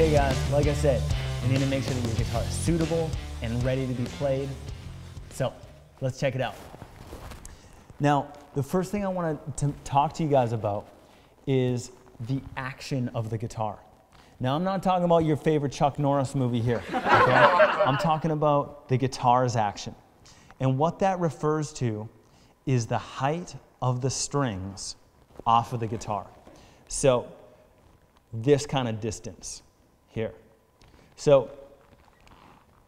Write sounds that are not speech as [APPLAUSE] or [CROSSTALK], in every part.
Okay guys, like I said, you need to make sure that your guitar is suitable and ready to be played. So let's check it out. Now, the first thing I want to talk to you guys about is the action of the guitar. Now, I'm not talking about your favorite Chuck Norris movie here. Okay? [LAUGHS] I'm talking about the guitar's action. And what that refers to is the height of the strings off of the guitar. So, this kind of distance here. So,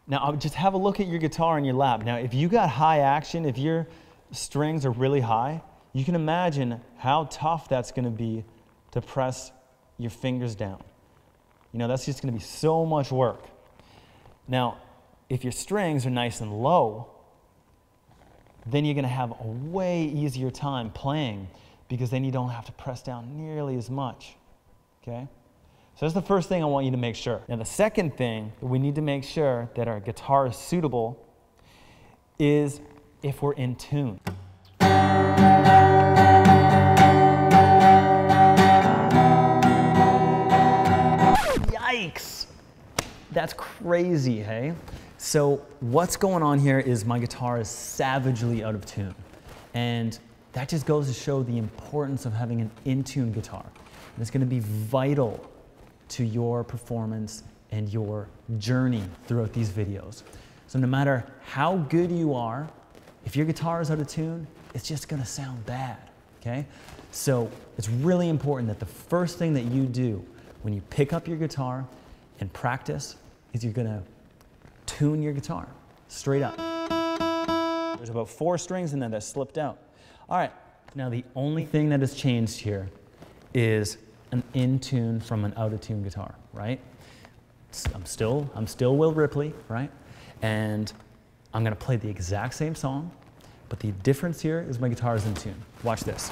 now just have a look at your guitar in your lap. Now, if you got high action, if your strings are really high, you can imagine how tough that's going to be to press your fingers down. You know, that's just going to be so much work. Now, if your strings are nice and low, then you're going to have a way easier time playing because then you don't have to press down nearly as much. Okay? So that's the first thing I want you to make sure. Now, the second thing that we need to make sure that our guitar is suitable is if we're in tune. Yikes! That's crazy, hey? So what's going on here is my guitar is savagely out of tune. And that just goes to show the importance of having an in-tune guitar. And it's gonna be vital to your performance and your journey throughout these videos. So no matter how good you are, if your guitar is out of tune, it's just gonna sound bad, okay? So it's really important that the first thing that you do when you pick up your guitar and practice is you're gonna tune your guitar straight up. There's about four strings in there that slipped out. All right, now the only thing that has changed here is an in tune from an out of tune guitar, right? I'm still, I'm still Will Ripley, right? And I'm gonna play the exact same song, but the difference here is my guitar is in tune. Watch this.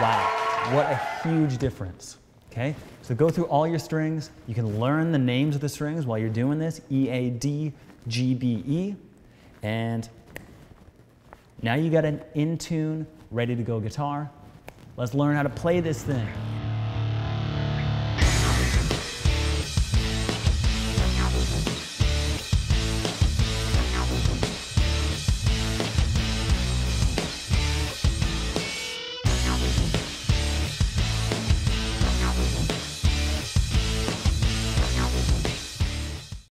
Wow, what a huge difference, okay? So go through all your strings. You can learn the names of the strings while you're doing this, E, A, D, G, B, E, and now you got an in tune, ready to go guitar. Let's learn how to play this thing.